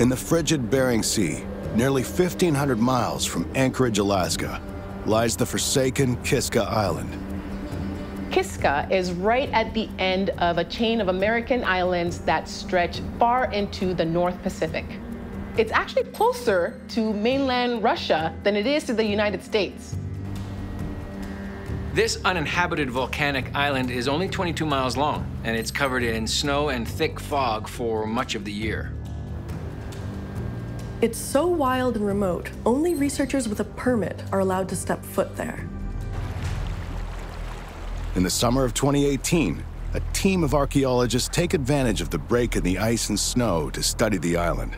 In the frigid Bering Sea, nearly 1,500 miles from Anchorage, Alaska, lies the forsaken Kiska Island. Kiska is right at the end of a chain of American islands that stretch far into the North Pacific. It's actually closer to mainland Russia than it is to the United States. This uninhabited volcanic island is only 22 miles long, and it's covered in snow and thick fog for much of the year. It's so wild and remote, only researchers with a permit are allowed to step foot there. In the summer of 2018, a team of archaeologists take advantage of the break in the ice and snow to study the island.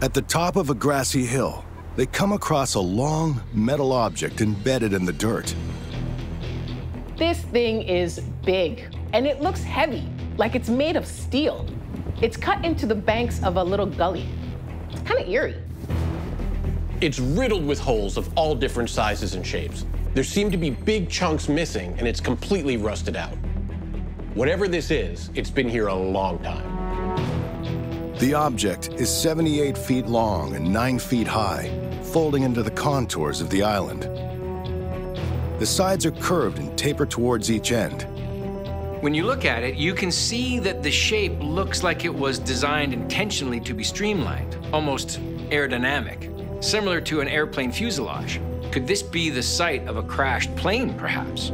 At the top of a grassy hill, they come across a long metal object embedded in the dirt. This thing is big, and it looks heavy, like it's made of steel. It's cut into the banks of a little gully. It's kind of eerie. It's riddled with holes of all different sizes and shapes. There seem to be big chunks missing, and it's completely rusted out. Whatever this is, it's been here a long time. The object is 78 feet long and 9 feet high, folding into the contours of the island. The sides are curved and taper towards each end. When you look at it, you can see that the shape looks like it was designed intentionally to be streamlined, almost aerodynamic, similar to an airplane fuselage. Could this be the site of a crashed plane, perhaps?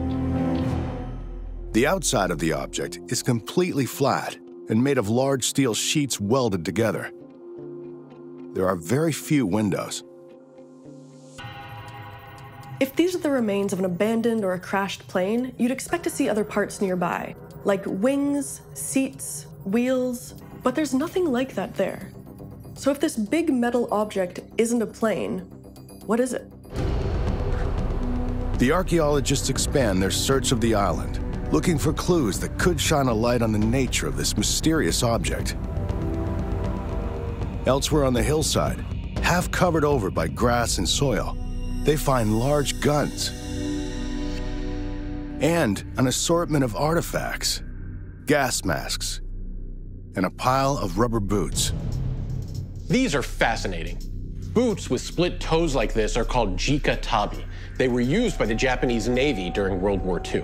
The outside of the object is completely flat and made of large steel sheets welded together. There are very few windows. If these are the remains of an abandoned or a crashed plane, you'd expect to see other parts nearby, like wings, seats, wheels, but there's nothing like that there. So if this big metal object isn't a plane, what is it? The archaeologists expand their search of the island, looking for clues that could shine a light on the nature of this mysterious object. Elsewhere on the hillside, half covered over by grass and soil, they find large guns and an assortment of artifacts, gas masks, and a pile of rubber boots. These are fascinating. Boots with split toes like this are called jika tabi. They were used by the Japanese Navy during World War II.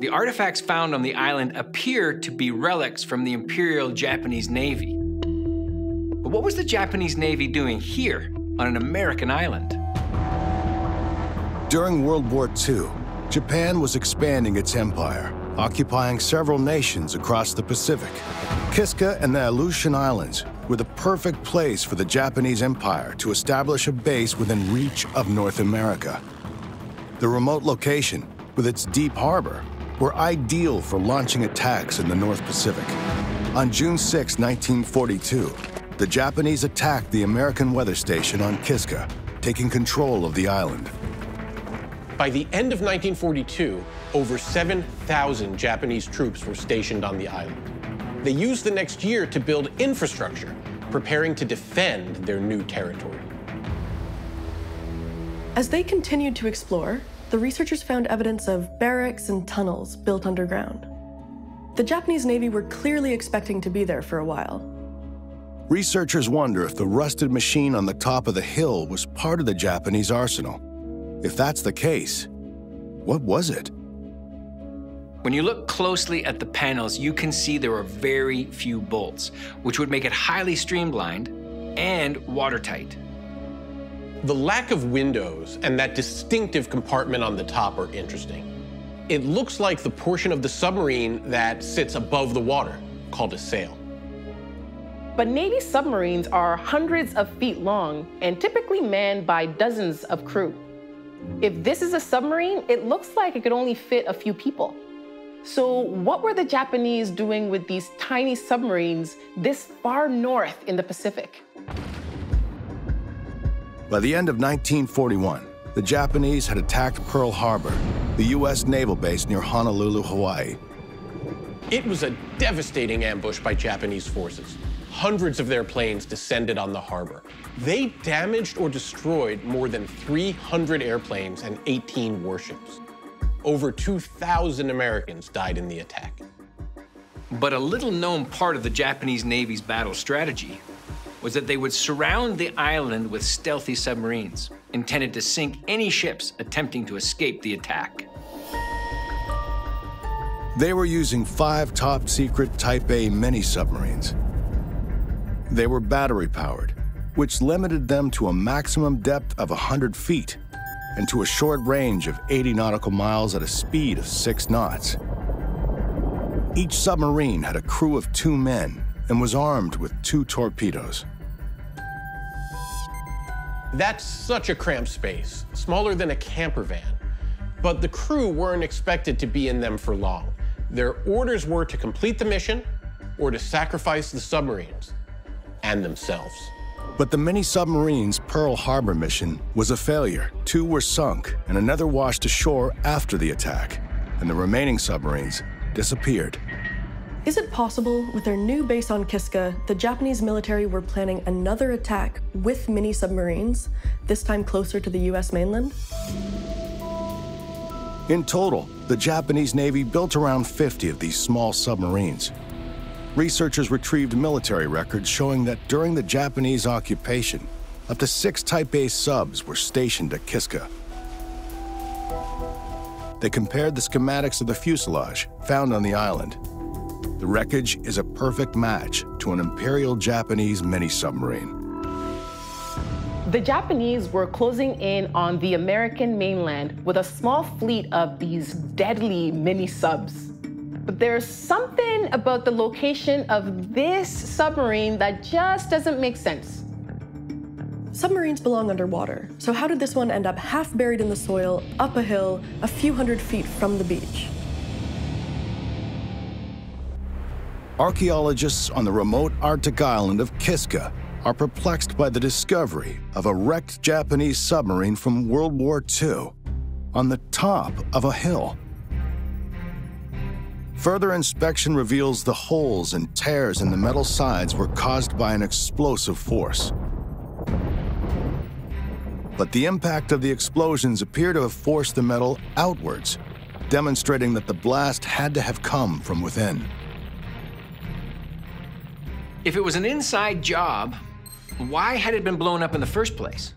The artifacts found on the island appear to be relics from the Imperial Japanese Navy. But what was the Japanese Navy doing here on an American island? During World War II, Japan was expanding its empire, occupying several nations across the Pacific. Kiska and the Aleutian Islands were the perfect place for the Japanese Empire to establish a base within reach of North America. The remote location, with its deep harbor, were ideal for launching attacks in the North Pacific. On June 6, 1942, the Japanese attacked the American weather station on Kiska, taking control of the island. By the end of 1942, over 7,000 Japanese troops were stationed on the island. They used the next year to build infrastructure, preparing to defend their new territory. As they continued to explore, the researchers found evidence of barracks and tunnels built underground. The Japanese Navy were clearly expecting to be there for a while. Researchers wonder if the rusted machine on the top of the hill was part of the Japanese arsenal. If that's the case, what was it? When you look closely at the panels, you can see there are very few bolts, which would make it highly streamlined and watertight. The lack of windows and that distinctive compartment on the top are interesting. It looks like the portion of the submarine that sits above the water, called a sail. But Navy submarines are hundreds of feet long and typically manned by dozens of crew. If this is a submarine, it looks like it could only fit a few people. So, what were the Japanese doing with these tiny submarines this far north in the Pacific? By the end of 1941, the Japanese had attacked Pearl Harbor, the U.S. naval base near Honolulu, Hawaii. It was a devastating ambush by Japanese forces. Hundreds of their planes descended on the harbor. They damaged or destroyed more than 300 airplanes and 18 warships. Over 2,000 Americans died in the attack. But a little known part of the Japanese Navy's battle strategy was that they would surround the island with stealthy submarines, intended to sink any ships attempting to escape the attack. They were using five top secret Type A mini submarines. They were battery powered, which limited them to a maximum depth of 100 feet and to a short range of 80 nautical miles at a speed of 6 knots. Each submarine had a crew of two men and was armed with two torpedoes. That's such a cramped space, smaller than a camper van. But the crew weren't expected to be in them for long. Their orders were to complete the mission or to sacrifice the submarines and themselves. But the mini submarine's Pearl Harbor mission was a failure. Two were sunk, and another washed ashore after the attack, and the remaining submarines disappeared. Is it possible, with their new base on Kiska, the Japanese military were planning another attack with mini submarines, this time closer to the US mainland? In total, the Japanese Navy built around 50 of these small submarines. Researchers retrieved military records showing that during the Japanese occupation, up to six Type A subs were stationed at Kiska. They compared the schematics of the fuselage found on the island the wreckage is a perfect match to an Imperial Japanese mini submarine. The Japanese were closing in on the American mainland with a small fleet of these deadly mini subs. But there's something about the location of this submarine that just doesn't make sense. Submarines belong underwater, so how did this one end up half buried in the soil, up a hill, a few hundred feet from the beach? Archaeologists on the remote Arctic island of Kiska are perplexed by the discovery of a wrecked Japanese submarine from World War II on the top of a hill. Further inspection reveals the holes and tears in the metal sides were caused by an explosive force. But the impact of the explosions appear to have forced the metal outwards, demonstrating that the blast had to have come from within. If it was an inside job, why had it been blown up in the first place?